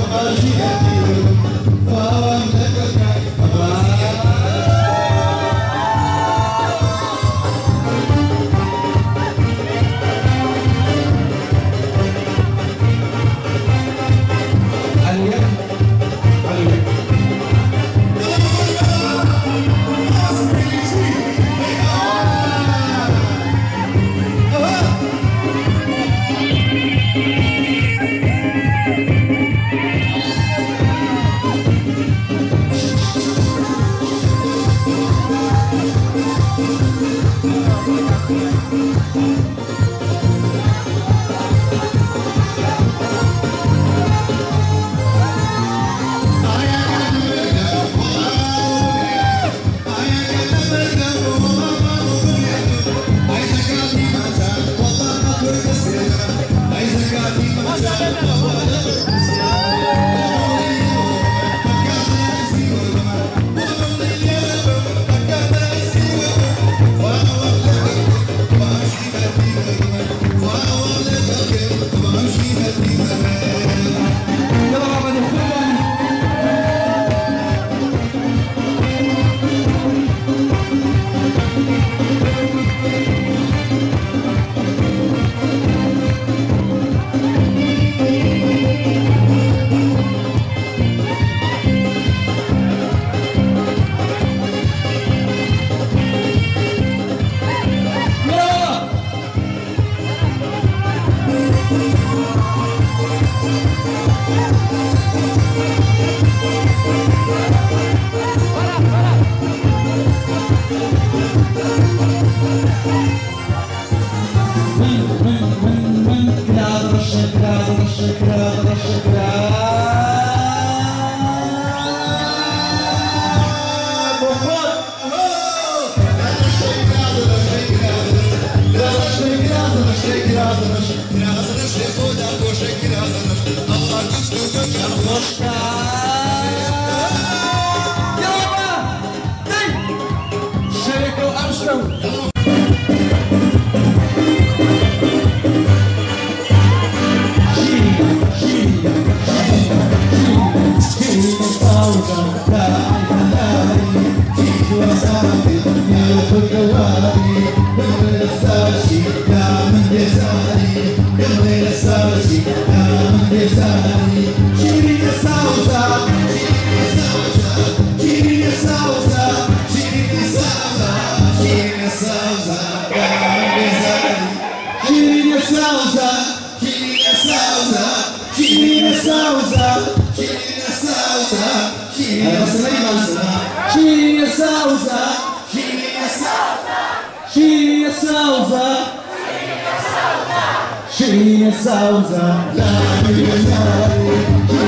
Thank you. Şekil ağzını, şekil ağzını, şekil ağzını, şekil ağzını, She, she, she, she, she, she, she, she, she, Chini na sauza, chini na sauza, chini na sauza, chini na sauza, chini na sauza, chini na sauza, chini na sauza, chini na sauza, chini na sauza,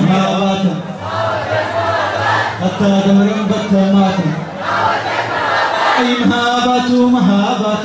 محاربات حتى دور بتمات أي مهابات مهابات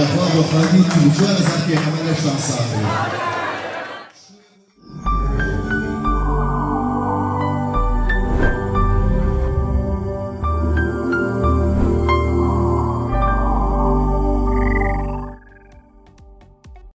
يا اخوان وخاديتي مجرد هكي عملنا شو صافي